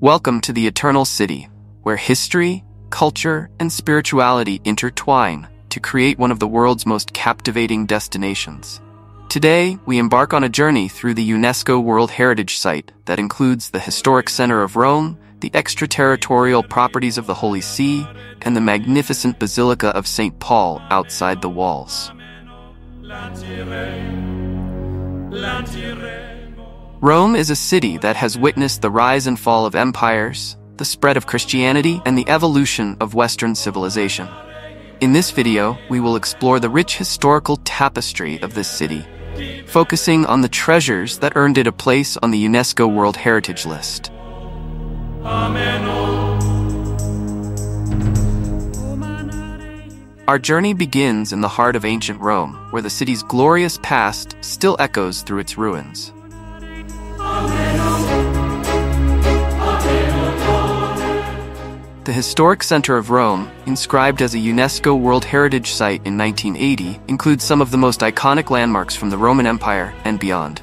Welcome to the Eternal City, where history, culture, and spirituality intertwine to create one of the world's most captivating destinations. Today, we embark on a journey through the UNESCO World Heritage Site that includes the historic center of Rome, the extraterritorial properties of the Holy See, and the magnificent Basilica of St. Paul outside the walls. Rome is a city that has witnessed the rise and fall of empires, the spread of Christianity, and the evolution of Western civilization. In this video, we will explore the rich historical tapestry of this city, focusing on the treasures that earned it a place on the UNESCO World Heritage List. Our journey begins in the heart of ancient Rome, where the city's glorious past still echoes through its ruins. The historic center of Rome, inscribed as a UNESCO World Heritage Site in 1980, includes some of the most iconic landmarks from the Roman Empire and beyond.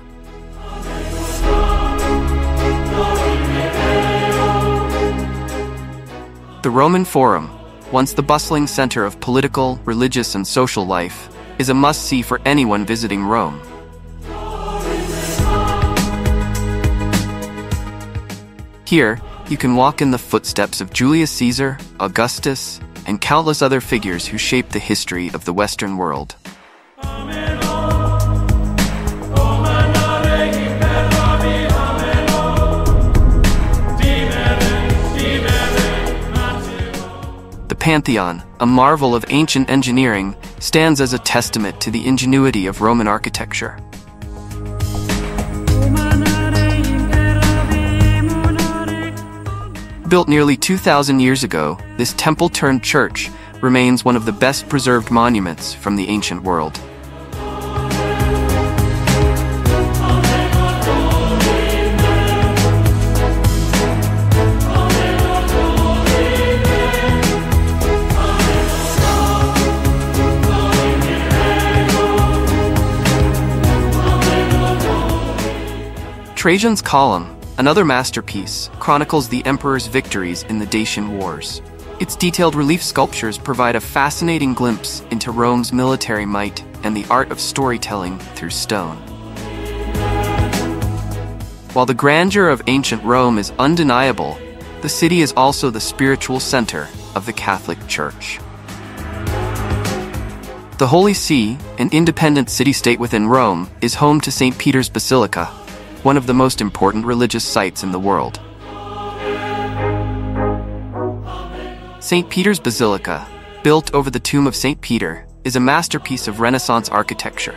The Roman Forum, once the bustling center of political, religious, and social life, is a must see for anyone visiting Rome. Here, you can walk in the footsteps of Julius Caesar, Augustus, and countless other figures who shaped the history of the Western world. The Pantheon, a marvel of ancient engineering, stands as a testament to the ingenuity of Roman architecture. Built nearly 2,000 years ago, this temple turned church remains one of the best preserved monuments from the ancient world. Trajan's Column Another masterpiece chronicles the emperor's victories in the Dacian Wars. Its detailed relief sculptures provide a fascinating glimpse into Rome's military might and the art of storytelling through stone. While the grandeur of ancient Rome is undeniable, the city is also the spiritual center of the Catholic Church. The Holy See, an independent city state within Rome, is home to St. Peter's Basilica, one of the most important religious sites in the world. St. Peter's Basilica, built over the tomb of St. Peter, is a masterpiece of Renaissance architecture.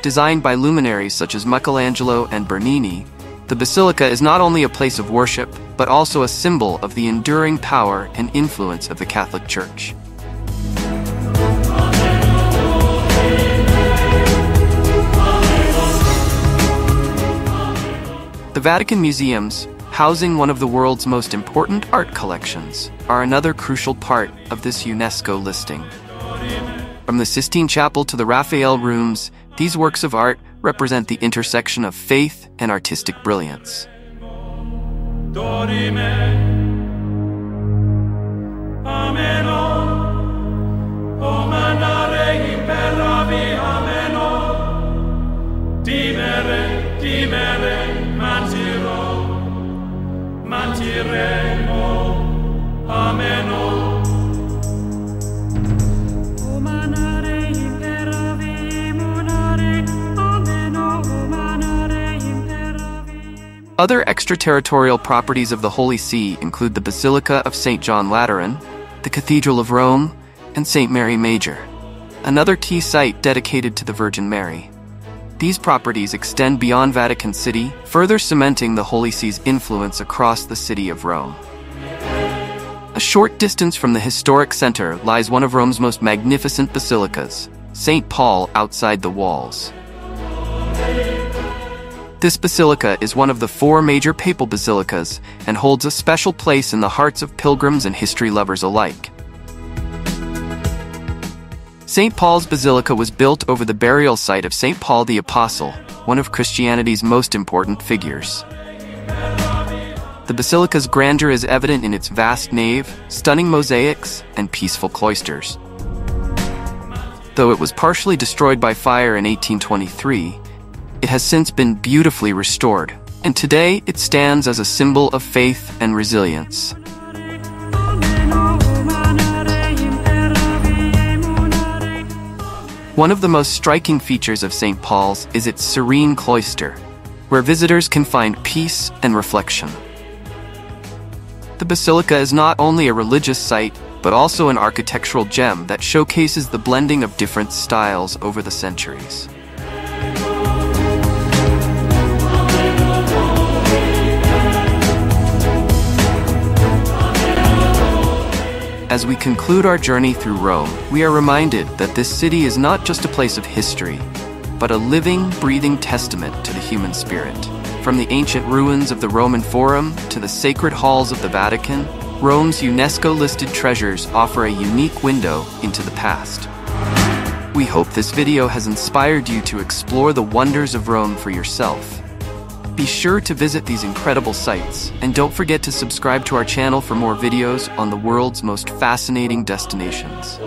Designed by luminaries such as Michelangelo and Bernini, the basilica is not only a place of worship, but also a symbol of the enduring power and influence of the Catholic Church. Vatican Museums, housing one of the world's most important art collections, are another crucial part of this UNESCO listing. From the Sistine Chapel to the Raphael Rooms, these works of art represent the intersection of faith and artistic brilliance. Dimere, dimere. Other extraterritorial properties of the Holy See include the Basilica of St. John Lateran, the Cathedral of Rome, and St. Mary Major, another key site dedicated to the Virgin Mary. These properties extend beyond Vatican City, further cementing the Holy See's influence across the city of Rome. A short distance from the historic center lies one of Rome's most magnificent basilicas, St. Paul outside the walls. This basilica is one of the four major papal basilicas and holds a special place in the hearts of pilgrims and history lovers alike. St. Paul's Basilica was built over the burial site of St. Paul the Apostle, one of Christianity's most important figures. The basilica's grandeur is evident in its vast nave, stunning mosaics, and peaceful cloisters. Though it was partially destroyed by fire in 1823, it has since been beautifully restored, and today it stands as a symbol of faith and resilience. One of the most striking features of St. Paul's is its serene cloister, where visitors can find peace and reflection. The basilica is not only a religious site, but also an architectural gem that showcases the blending of different styles over the centuries. As we conclude our journey through Rome, we are reminded that this city is not just a place of history, but a living, breathing testament to the human spirit. From the ancient ruins of the Roman Forum to the sacred halls of the Vatican, Rome's UNESCO listed treasures offer a unique window into the past. We hope this video has inspired you to explore the wonders of Rome for yourself. Be sure to visit these incredible sites, and don't forget to subscribe to our channel for more videos on the world's most fascinating destinations.